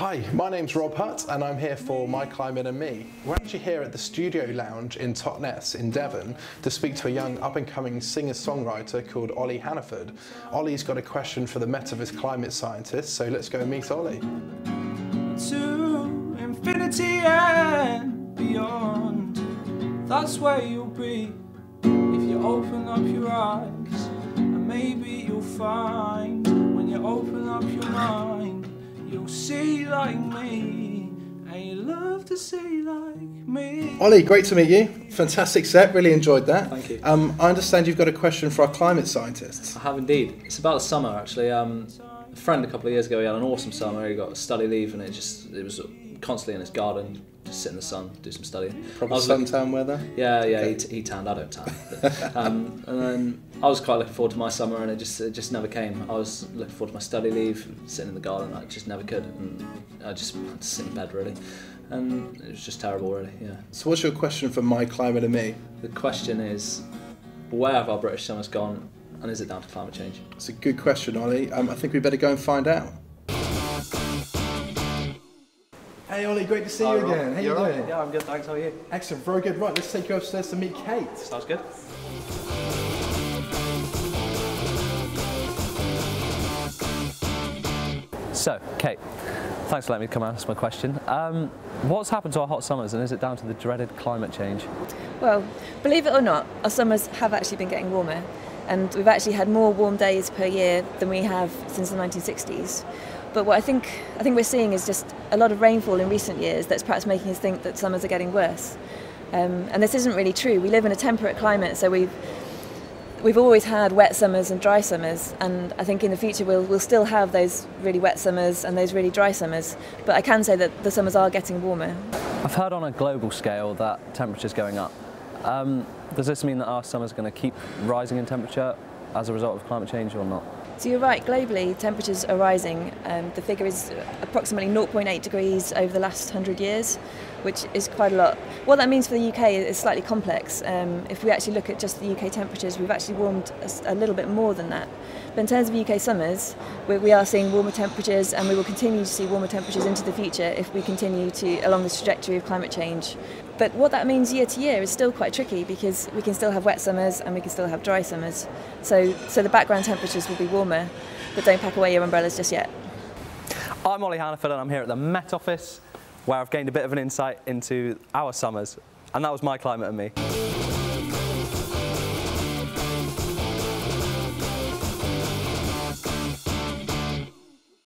Hi, my name's Rob Hutt and I'm here for My Climate and Me. We're actually here at the Studio Lounge in Totnes in Devon to speak to a young up and coming singer-songwriter called Oli Hannaford. Oli's got a question for the Met Office climate scientist, so let's go and meet Oli. To infinity and beyond, that's where you'll be if you open up your eyes. And maybe you'll find when you open up your mind You'll see like me, and you love to see like me. Oli, great to meet you. Fantastic set, really enjoyed that. Thank you. Um, I understand you've got a question for our climate scientists. I have indeed. It's about the summer actually. Um, a friend a couple of years ago, he had an awesome summer. He got study leave, and it just it was constantly in his garden, just sit in the sun, do some studying. Proper I was looking- suntan weather. Yeah, yeah, he, he tanned. I don't tan. But, um, and then I was quite looking forward to my summer, and it just it just never came. I was looking forward to my study leave, sitting in the garden. I just never could, and I just had to sit in bed really, and it was just terrible really. Yeah. So what's your question for My Climate and Me? The question is, where have our British summers gone, and is it down to climate change? It's a good question, Oli. Um, I think we better go and find out. Hey Oli, great to see you again. How you doing? Yeah, I'm good. Thanks. How are you? Excellent, very good. Right, let's take you upstairs to meet Kate. Sounds good. So, Kate, thanks for letting me come and ask my question. Um, what's happened to our hot summers, and is it down to the dreaded climate change? Well, believe it or not, our summers have actually been getting warmer, and we've actually had more warm days per year than we have since the 1960s. But what I think I think we're seeing is just a lot of rainfall in recent years that's perhaps making us think that summers are getting worse. Um, and this isn't really true. We live in a temperate climate, so we've we've always had wet summers and dry summers, and I think in the future we'll we'll still have those really wet summers and those really dry summers. But I can say that the summers are getting warmer. I've heard on a global scale that temperature's going up. Um, does this mean that our summers going to keep rising in temperature as a result of climate change or not? So you're right, globally temperatures are rising. Um, the figure is approximately 0.8 degrees over the last 100 years, which is quite a lot. What that means for the UK is slightly complex. Um, if we actually look at just the UK temperatures, we've actually warmed a little bit more than that. But in terms of UK summers, we, we are seeing warmer temperatures and we will continue to see warmer temperatures into the future if we continue to along this trajectory of climate change. But what that means year to year is still quite tricky because we can still have wet summers and we can still have dry summers. So, so the background temperatures will be but don't pack away your umbrellas just yet. I'm Oli Hannaford, and I'm here at the Met Office, where I've gained a bit of an insight into our summers, and that was my climate and me.